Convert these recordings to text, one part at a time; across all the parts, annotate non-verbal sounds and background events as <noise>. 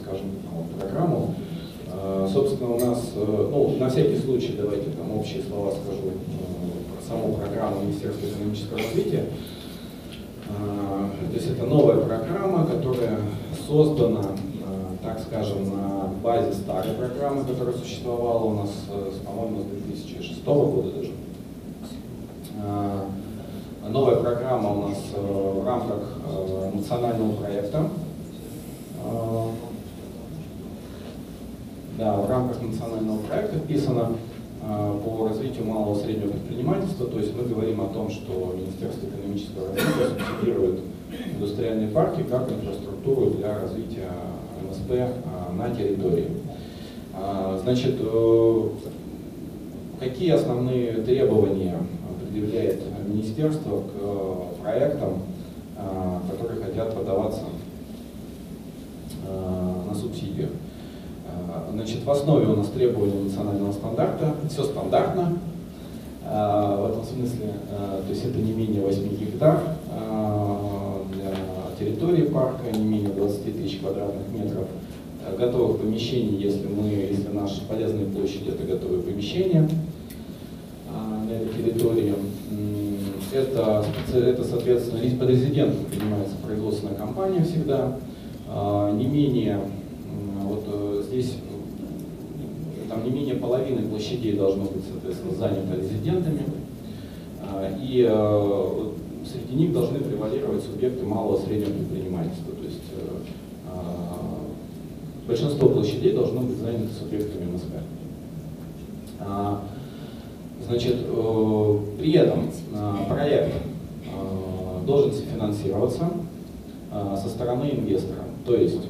расскажем про программу. Собственно, у нас, ну, на всякий случай, давайте там общие слова скажу про саму программу Министерства экономического развития. То есть это новая программа, которая создана, так скажем, на базе старой программы, которая существовала у нас, по-моему, с 2006 года даже. Новая программа у нас в рамках национального проекта да, в рамках национального проекта вписано а, по развитию малого и среднего предпринимательства. То есть мы говорим о том, что Министерство экономического развития субсидирует индустриальные парки как инфраструктуру для развития МСП а, на территории. А, значит, э, какие основные требования предъявляет министерство к проектам, которые хотят подаваться на субсидию? Значит, в основе у нас требования национального стандарта, все стандартно, в этом смысле, то есть это не менее 8 гектар для территории парка, не менее 20 тысяч квадратных метров готовых помещений, если мы, если наши полезные площади это готовые помещения на этой территории. Это, это соответственно, под резидентом принимается производственная компания всегда. Не менее, э, здесь там не менее половины площадей должно быть, соответственно, занято резидентами, а, и э, среди них должны превалировать субъекты малого и среднего предпринимательства. То есть э, а, большинство площадей должно быть занято субъектами МСП. А, значит, э, при этом проект должен финансироваться со стороны инвестора. То есть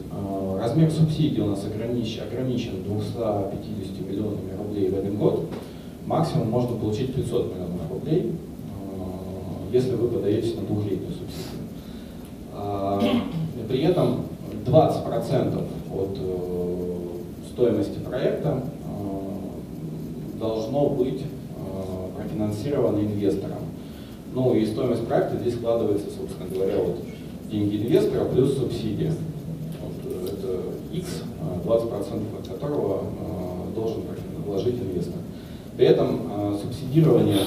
размер субсидий у нас ограничен, ограничен 250 миллионами рублей в один год. Максимум можно получить 500 миллионов рублей, если вы подаетесь на двухлетнюю субсидию. При этом 20% от э, стоимости проекта должно быть профинансировано инвестором. Ну и стоимость проекта здесь складывается, собственно говоря, вот деньги инвестора плюс субсидия. X, 20% от которого э, должен вложить инвестор. При этом э, субсидирование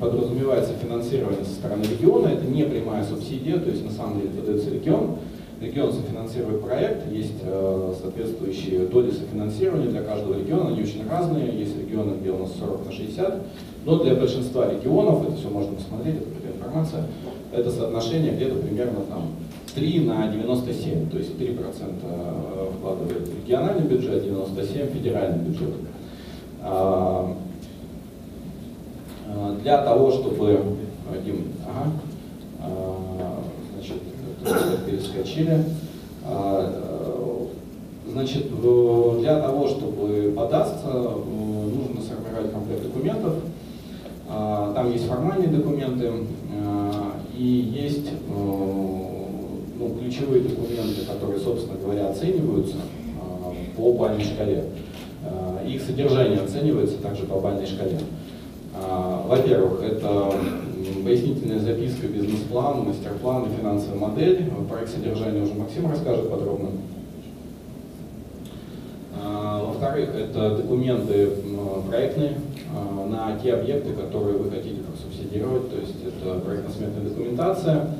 подразумевается финансирование со стороны региона, это не прямая субсидия, то есть на самом деле подается регион, регион софинансирует проект, есть соответствующие доли софинансирования для каждого региона, они очень разные, есть регионы, где у нас 40 на 60, но для большинства регионов, это все можно посмотреть, это информация, это соотношение где-то примерно там 3 на 97, то есть 3% э, вкладывает региональный бюджет, 97 федеральный бюджет. А, э, для того, чтобы... Дим, ага, а, значит, перескочили. А, значит, для того, чтобы податься, нужно сформировать комплект документов. Там есть формальные документы и есть ну, ключевые документы, которые, собственно говоря, оцениваются э, по бальной шкале. Э, их содержание оценивается также по бальной шкале. Э, Во-первых, это пояснительная записка, бизнес-план, мастер-план и финансовая модель. Проект содержания уже Максим расскажет подробно. Во-вторых, это документы проектные на те объекты, которые вы хотите просубсидировать, то есть это проектно-сметная документация,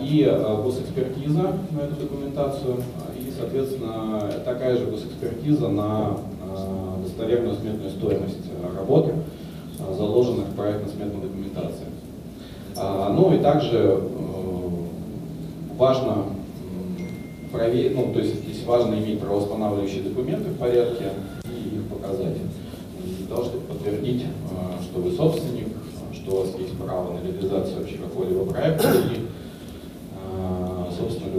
и а, госэкспертиза на эту документацию, а, и, соответственно, такая же госэкспертиза на достоверную сметную стоимость работы, заложенных в проектно-сметной документации. Ну и также э, важно проверить, ну, то есть здесь важно иметь правоустанавливающие документы в порядке и их показать. И должны подтвердить, что вы собственник, что у вас есть право на реализацию вообще какого-либо проекта и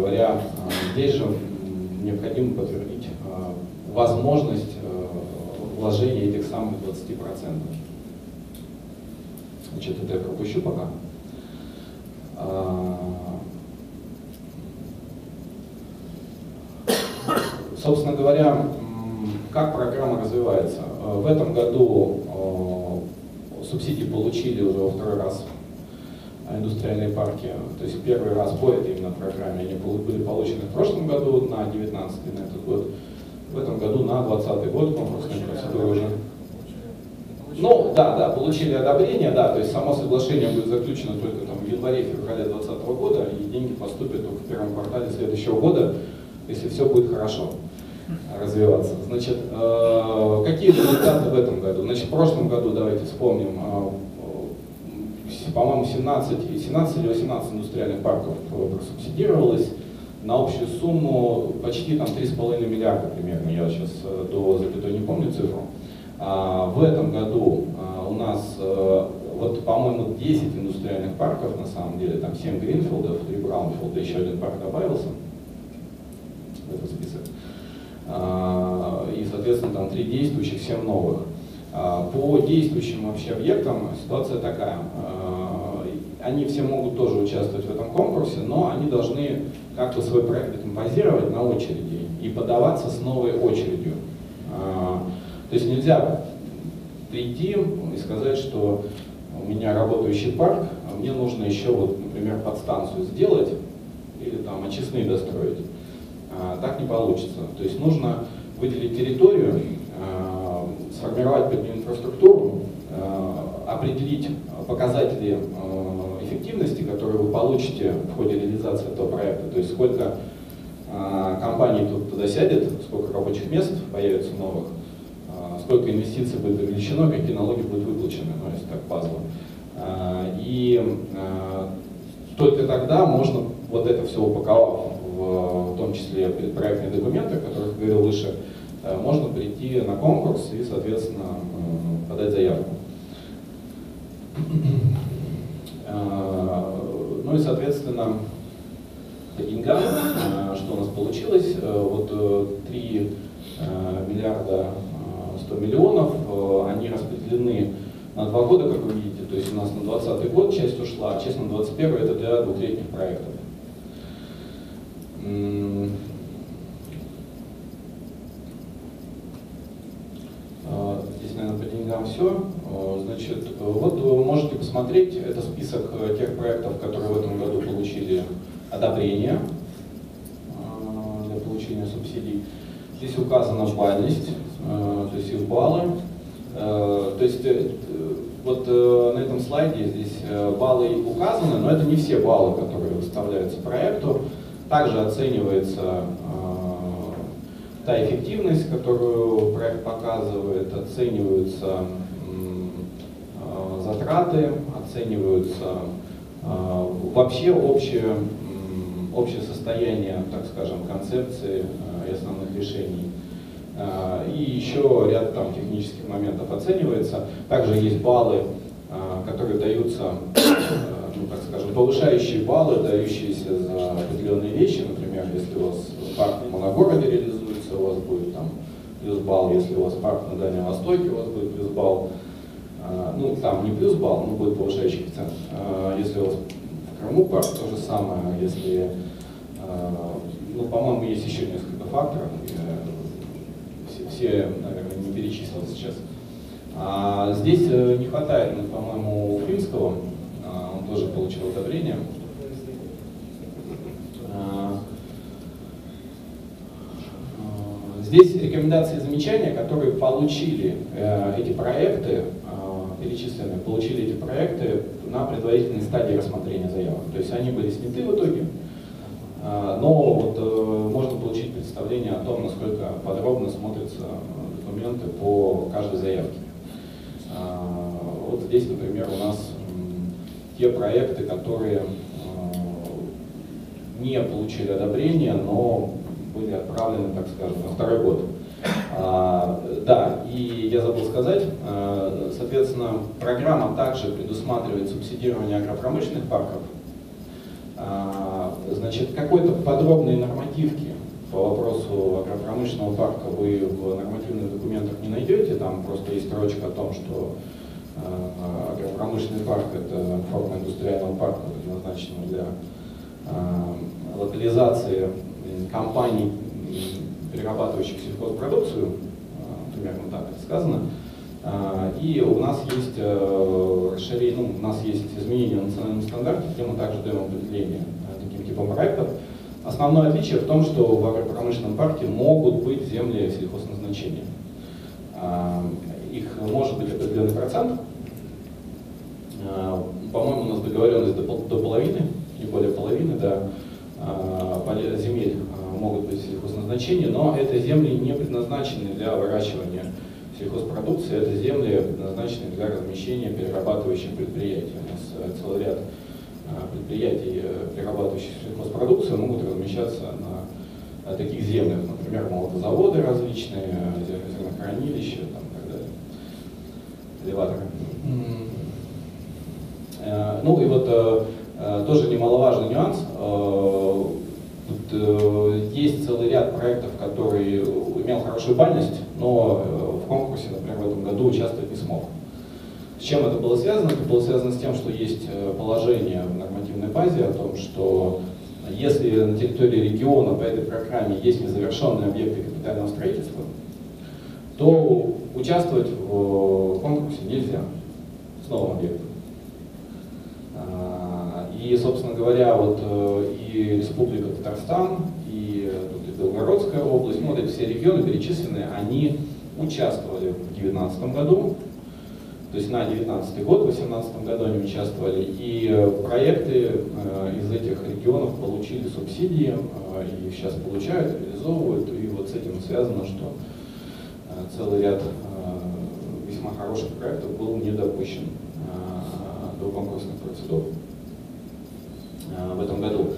говоря, э, здесь же необходимо подтвердить э, возможность э, вложения этих самых 20%. Значит, это я пропущу пока. Собственно говоря, как программа развивается? В этом году субсидии получили уже во второй раз индустриальные парки. То есть первый раз по этой именно программе они были получены в прошлом году на 19 на этот год. В этом году на 20 год конкурсная процедура уже. Ну, да, да, получили одобрение, да, то есть само соглашение будет заключено только там в январе-феврале 2020 года, и деньги поступят только в первом квартале следующего года, если все будет хорошо развиваться. Значит, э, какие результаты в этом году? Значит, в прошлом году, давайте вспомним, э, по-моему, 17, 17 или 18 индустриальных парков просубсидировалось на общую сумму почти там 3,5 миллиарда примерно, я сейчас э, до запятой не помню цифру. А, в этом году а, у нас, э, вот, по-моему, 10 индустриальных парков, на самом деле, там 7 Гринфилдов, 3 Браунфилда, еще один парк добавился в этот список. А, и, соответственно, там 3 действующих, 7 новых. По действующим вообще объектам ситуация такая. Они все могут тоже участвовать в этом конкурсе, но они должны как-то свой проект композировать на очереди и подаваться с новой очередью. То есть нельзя прийти и сказать, что у меня работающий парк, а мне нужно еще, вот, например, подстанцию сделать или там очистные достроить. А, так не получится. То есть нужно выделить территорию, а, сформировать под нее инфраструктуру, а, определить показатели а, эффективности, которые вы получите в ходе реализации этого проекта. То есть сколько а, компаний тут туда сядет, сколько рабочих мест появится новых, сколько инвестиций будет привлечено, какие налоги будут выплачены, ну, если так. А, и только тогда можно вот это все упаковав, в, в том числе предпроектные документы, о которых говорил выше, э, можно прийти на конкурс и, соответственно, э, подать заявку. А, ну и, соответственно, по деньгам, что у нас получилось, э, вот 3 миллиарда 100 миллионов, э, они распределены на два года, как вы видите, то есть у нас на 2020 год часть ушла, а часть на 2021 это для двухлетних проектов. А, здесь, все. Значит, вот можете посмотреть, это список э, тех проектов, которые в этом году получили одобрение а, для получения субсидий. Здесь указана бальность, Э, то есть их баллы. Э, то есть э, вот на этом слайде здесь баллы указаны, но это не все баллы, которые выставляются проекту. Также оценивается та эффективность, которую проект показывает, оцениваются затраты, оцениваются вообще общее, общее состояние, так скажем, концепции и основных решений. А, и еще ряд там технических моментов оценивается. Также есть баллы, а, которые даются, а, ну, так скажем, повышающие баллы, дающиеся за определенные вещи. Например, если у вас парк в моногороде реализуется, у вас будет там плюс балл, если у вас парк на Дальнем Востоке, у вас будет плюс балл. Ну, там не плюс балл, но будет повышающий коэффициент. Если у вас в Крыму парк, то же самое. Если, ну, по-моему, есть еще несколько факторов все, наверное, не перечислил сейчас. А здесь э, не хватает, ну, по-моему, Уфимского, а, он тоже получил одобрение. А, а, здесь рекомендации и замечания, которые получили э, эти проекты, перечисленные, получили эти проекты на предварительной стадии рассмотрения заявок. То есть они были сняты в итоге, а, но вот э, можно получить представление о том, насколько подробно смотрятся документы по каждой заявке. А, вот здесь, например, у нас те проекты, которые а, не получили одобрение, но были отправлены, так скажем, на второй год. да, и я забыл сказать, соответственно, программа также предусматривает субсидирование агропромышленных парков, а, значит, какой-то подробной нормативки по вопросу агропромышленного парка вы в нормативных документах не найдете, там просто есть строчка о том, что а, агропромышленный парк – это форма индустриального парка, предназначенного для а, локализации компаний, перерабатывающих сельхозпродукцию, примерно так это сказано. И у нас есть расширение, ну, у нас есть изменения в национальном стандарте, где мы также даем определение таким типом проектов. Основное отличие в том, что в агропромышленном парке могут быть земли сельхозназначения. Их может быть определенный процент. По-моему, у нас договоренность до, до половины, не более половины, да, земель могут быть сельхозназначения, но это земли не предназначены для выращивания сельхозпродукции, это земли предназначены для размещения перерабатывающих предприятий. У нас э, целый ряд э, предприятий, э, перерабатывающих сельхозпродукцию, могут размещаться на таких землях, например, молотозаводы различные, зернохранилища там, и так далее, элеваторы. Ну и вот тоже немаловажный нюанс. Есть целый ряд проектов, которые имел хорошую бальность, но в конкурсе, например, в этом году участвовать не смог. С чем это было связано? Это было связано с тем, что есть э, положение в нормативной базе о том, что если на территории региона по этой программе есть незавершенные объекты капитального строительства, то участвовать в конкурсе нельзя с новым объектом. И, собственно говоря, вот э, и Республика Татарстан, и, тут и Белгородская область, ну, вот эти все регионы перечисленные, они участвовали в 2019 году, то есть на 2019 год, в 2018 году они участвовали, и э, проекты э, из этих регионов получили субсидии, э, и сейчас получают, реализовывают, и вот с этим связано, что целый ряд весьма хороших проектов был не допущен до конкурсных процедур в этом году.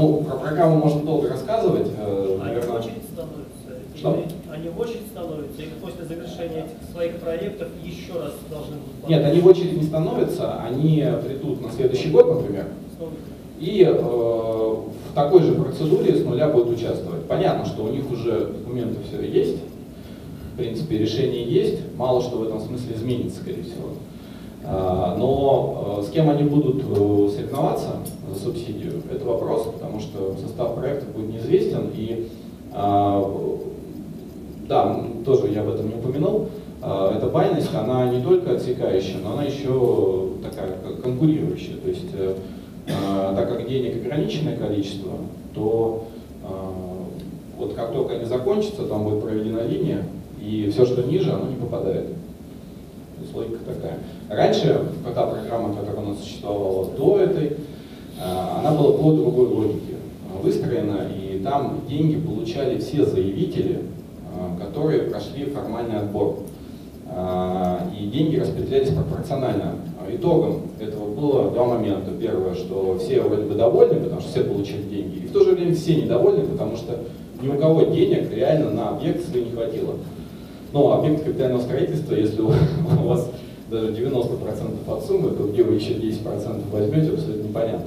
Ну, про программу можно долго рассказывать. Наверное... Что? Они в очередь становятся, и после завершения этих своих проектов еще раз должны быть? Нет, они в очередь не становятся, они придут на следующий год, например, и э, в такой же процедуре с нуля будут участвовать. Понятно, что у них уже документы все есть, в принципе, решение есть, мало что в этом смысле изменится, скорее всего. А, но э, с кем они будут э, соревноваться за субсидию, это вопрос, потому что состав проекта будет неизвестен, и а, да, тоже я об этом не упомянул. А, эта байность, она не только отсекающая, но она еще такая конкурирующая. То есть, э, так как денег ограниченное количество, то вот как только они закончатся, там будет проведена линия, и все, что ниже, оно не попадает. То есть логика такая. Раньше, пока программа, которая у нас существовала до этой, она была по другой логике выстроена, и там деньги получали все заявители, Э, которые прошли формальный отбор. Э, и деньги распределялись пропорционально. Итогом этого было два момента. Первое, что все вроде бы довольны, потому что все получили деньги, и в то же время все недовольны, потому что ни у кого денег реально на объект свой не хватило. Но объект капитального строительства, если у <laughs> вас даже 90% от суммы, то где вы еще 10% возьмете, абсолютно непонятно.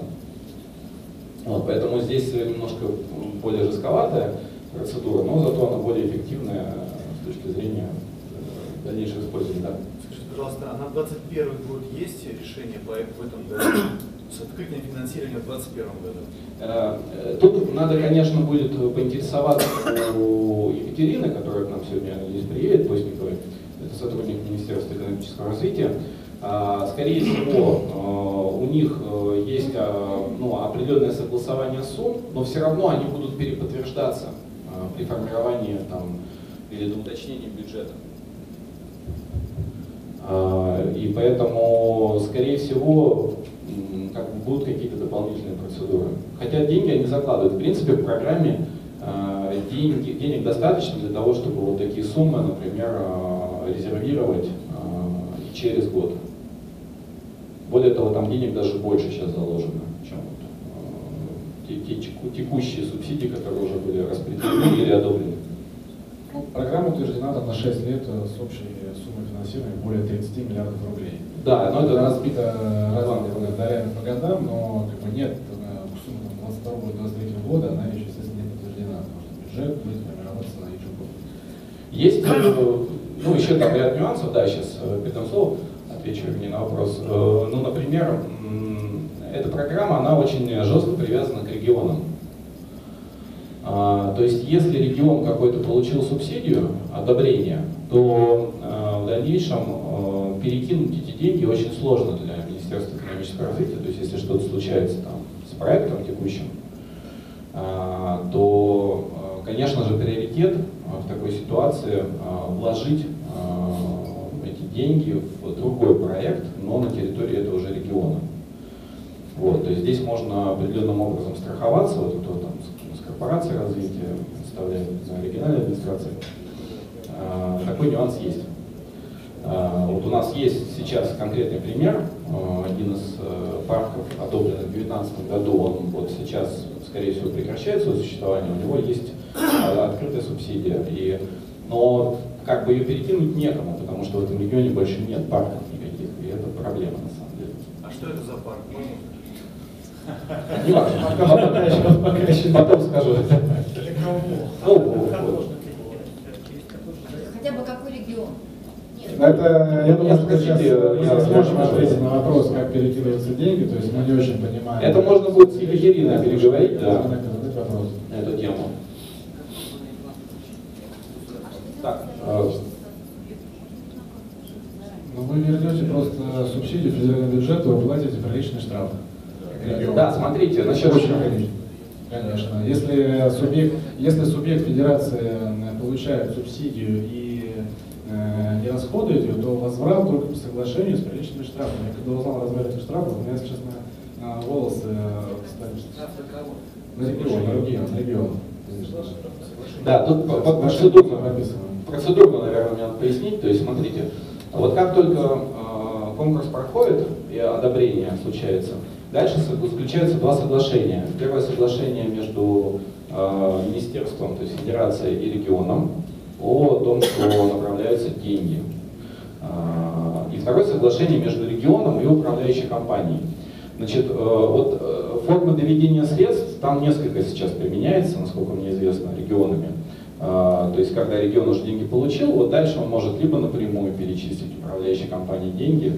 Вот, поэтому здесь немножко более жестковатая процедура, но зато она более эффективная с точки зрения э, дальнейшего использования. Да. Пожалуйста, а на 2021 год есть решение по в этом году с открытием финансирования в 2021 году? Э, э, тут надо, конечно, будет поинтересоваться у Екатерины, которая к нам сегодня здесь приедет, Постниковой, это сотрудник Министерства экономического развития. А, скорее всего, у них есть ну, определенное согласование сумм, но все равно они будут переподтверждаться при формировании там, или до уточнения бюджета. А, и поэтому, скорее всего, как будут какие-то дополнительные процедуры. Хотя деньги они закладывают. В принципе, в программе а, деньги, денег достаточно для того, чтобы вот такие суммы, например, а, резервировать через год. Более того, там денег даже больше сейчас заложено, чем те, те текущие субсидии, которые уже были распределены или одобрены. Ну, программа утверждена там, на 6 лет э, с общей суммой финансирования более 30 миллиардов рублей. Да, но это разбито разными по годам, но как бы нет суммы 22-23 года, она еще, естественно, не подтверждена, потому что бюджет будет формироваться на ежегодно. Есть, э, ну, еще там ряд нюансов, да, сейчас э, передам слово, отвечу мне на вопрос. Ну, например, эта программа, она очень жестко привязана к регионам. А, то есть, если регион какой-то получил субсидию, одобрение, то а, в дальнейшем э, перекинуть эти деньги очень сложно для Министерства экономического развития. То есть если что-то случается там, с проектом текущим, э, то, э, конечно же, приоритет в такой ситуации вложить эти деньги в другой проект, но на территории этого же региона. Вот, то есть здесь можно определенным образом страховаться, вот кто там с корпорацией развития представляет, региональная администрация, а, такой нюанс есть. А, вот у нас есть сейчас конкретный пример, а, один из э, парков, одобренный в 2019 году, он вот сейчас, скорее всего, прекращает свое существование, у него есть открытая субсидия, и, но как бы ее перекинуть некому, потому что в этом регионе больше нет парков никаких, и это проблема на самом деле. А что это за парк? Не важно, потом скажу. Хотя бы какой регион? Это, я думаю, что сейчас Спросите, мы сможем ответить на вопрос, как перекидываются деньги, то есть мы не очень понимаем. Это можно будет с Екатериной переговорить, да, Задать вопрос. на эту тему. Так, э, Ну вы вернете просто субсидию федерального бюджета, вы платите приличный штраф. Да, смотрите, насчет... Очень приличный. Конечно. Если субъект, если субъект федерации э, получает субсидию и э, не расходует ее, то возврат только по соглашению с приличными штрафами. Я когда узнал размер этих штрафов, у меня, если честно, волосы э, стали... На регион, на регион, на регион. Да, тут по- по- процедурно, прописано. процедурно, наверное, мне надо пояснить. То есть, смотрите, вот как только конкурс проходит и одобрение случается, дальше заключаются два соглашения. Первое соглашение между э, министерством, то есть федерацией и регионом о том, что направляются деньги. А, И второе соглашение между регионом и управляющей компанией. Значит, э, вот э, форма доведения средств там несколько сейчас применяется, насколько мне известно, регионами. А, То есть, когда регион уже деньги получил, вот дальше он может либо напрямую перечислить управляющей компании деньги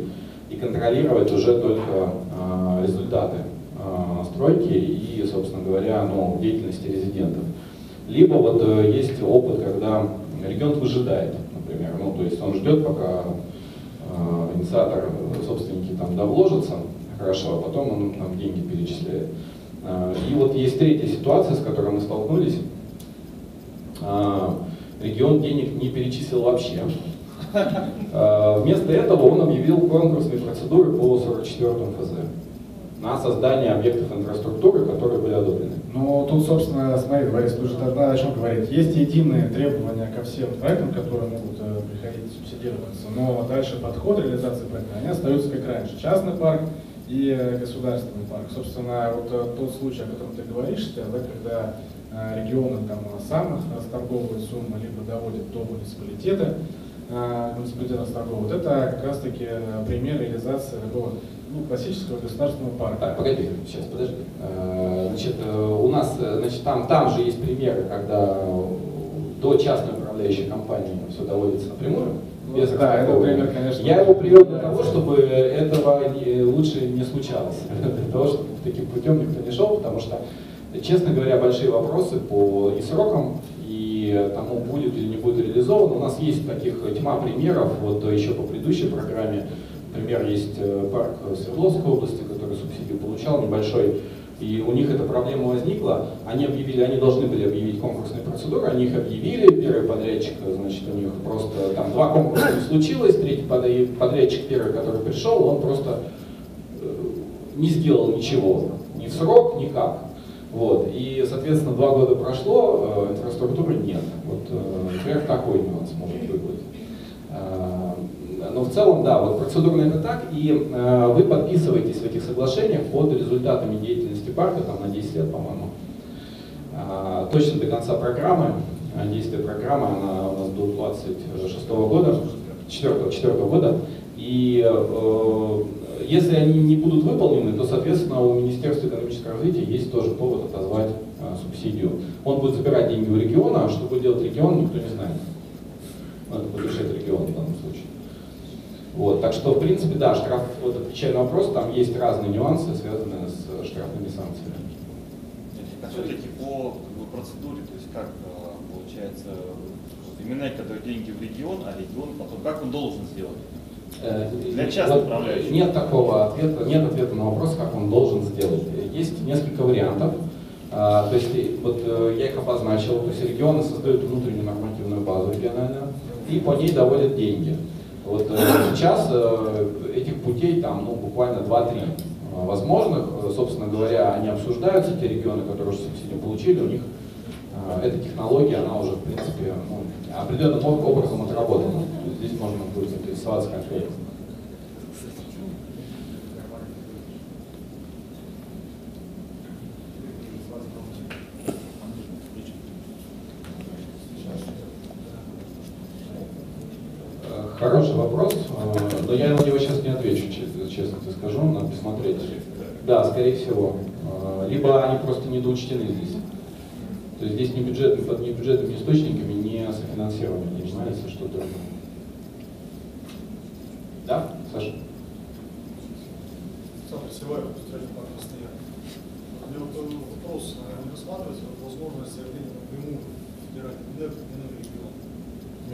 и контролировать уже только а, результаты а, стройки и, собственно говоря, ну, деятельности резидентов. Либо вот э, есть опыт, когда регион выжидает, например, ну, то есть он ждет, пока э, инициатор, собственники там довложатся, хорошо, а потом он там деньги перечисляет. И вот есть третья ситуация, с которой мы столкнулись. Регион денег не перечислил вообще. Э, Вместо этого он объявил конкурсные процедуры по 44 ФЗ на создание объектов инфраструктуры, которые были одобрены. Ну, тут, собственно, смотри, Борис, вы же тогда о чем говорить. Есть единые требования ко всем проектам, которые могут э, приходить субсидироваться, но дальше подход реализации проекта, они остаются как раньше. Частный парк и э, государственный парк. Собственно, вот э, тот случай, о котором ты говоришь, да, когда э, регионы там сам расторговывают суммы, либо доводят до муниципалитета, э, муниципалитет расторговывает, это как раз-таки э, пример реализации такого ну, классического государственного парка. Так, погоди, сейчас, подожди. Э, Значит, у нас, значит, там, там же есть примеры, когда до частной управляющей компании все доводится напрямую. Ну, без да, это пример, конечно, Я его привел для того, чтобы этого не- лучше не случалось. <laughs> Для того, чтобы таким путем никто не шел, потому что, честно говоря, большие вопросы по и срокам, и тому, будет или не будет реализовано. У нас есть таких тьма примеров, вот еще по предыдущей программе, например, есть э, парк Свердловской области, который субсидию получал, небольшой, и у них эта проблема возникла, они объявили, они должны были объявить конкурсные процедуры, они их объявили, первый подрядчик, значит, у них просто там два конкурса не случилось, третий подрядчик первый, который пришел, он просто э, не сделал ничего, ни в срок, никак. Вот. И, соответственно, два года прошло, э, инфраструктуры нет. Вот, э, например, такой нюанс может быть. Э, Но в целом, да, вот процедурно это так, и э, вы подписываетесь в этих соглашениях под результатами деятельности парка, там на 10 лет, по-моему. А, Точно до конца программы, действие программы, она у нас до 26 года, 4, 4 года, и э, если они не будут выполнены, то, соответственно, у Министерства экономического развития есть тоже повод отозвать э, субсидию. Он будет забирать деньги у региона, а что будет делать регион, никто не знает. Надо будет решать регион в данном случае. Вот, так что, в принципе, да, штраф, вот отвечая на вопрос, там есть разные нюансы, связанные с э, штрафными санкциями. все-таки по процедуре, то есть как э, получается, именно когда деньги в регион, а регион потом, как он должен сделать? Э, Для частных вот управляющих. Нет такого ответа, нет ответа на вопрос, как он должен сделать. Есть несколько вариантов. А, То есть вот э, я их обозначил, то есть регионы создают внутреннюю нормативную базу региональную и по ней доводят деньги. Вот э, сейчас этих путей там ну, буквально 2-3 э, возможных. Собственно говоря, они обсуждаются, те регионы, которые уже субсидию получили, у них эта технология, она уже, в принципе, ну, определенным об- образом отработана. Здесь можно будет интересоваться конкретно. Э, Хороший вопрос, э, но я на него сейчас не отвечу, че- честно тебе скажу, надо посмотреть. Да, скорее всего. Э, Либо они просто недоучтены здесь. То есть здесь не, бюджет, под не бюджетными источниками, не софинансированием не занимается что-то другое. Да, Саша? Александр Севаев, строитель парка «Стоян». У меня вот такой вопрос. А Не рассматривается возможность заявления напрямую в федеральный бюджет иным регионам?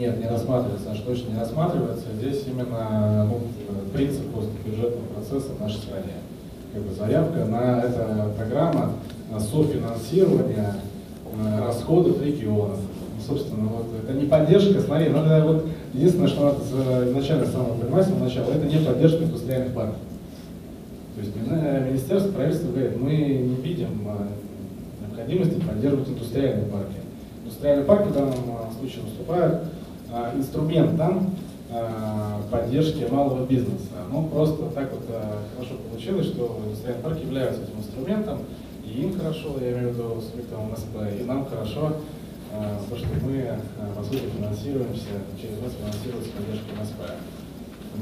Нет, не рассматривается, аж точно не рассматривается. Здесь именно ну, принцип просто бюджетного процесса в нашей стране. Как бы заявка на эта программа на софинансирование расходов регионов. Ну, собственно, вот это не поддержка, смотри, надо вот единственное, что надо изначально самого понимать, начала, это не поддержка индустриальных парков. То есть министерство, правительство говорит, мы не видим а, необходимости поддерживать индустриальные парки. Индустриальные парки в данном а, случае выступают инструментом а, поддержки малого бизнеса. Ну, просто так вот а, хорошо получилось, что индустриальные парки являются этим инструментом, и им хорошо, я имею в виду субъектам МСП, и нам хорошо, а, то, что мы, а, по сути, финансируемся, через нас финансируется поддержка МСП.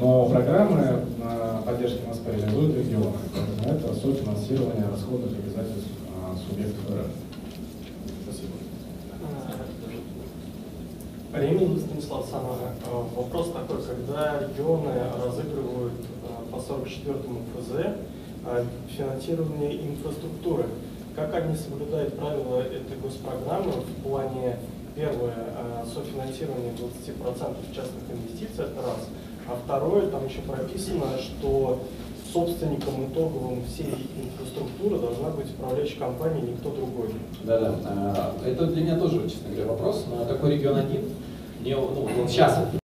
Но программы а, поддержки МСП реализуют регионы, поэтому это софинансирование расходных обязательств а, субъектов РФ. Спасибо. Ремень Станислав Самара. Э, Вопрос такой, когда регионы разыгрывают э, по 44-му ФЗ э, финансирование инфраструктуры, как они соблюдают правила этой госпрограммы в плане, первое, софинансирования 20% частных инвестиций, это раз, а второе, там еще прописано, что собственником итоговым всей инфраструктуры должна быть управляющая компания, никто другой. Да-да. Это для меня тоже, честно говоря, вопрос. Такой регион один. Мне, ну, вот сейчас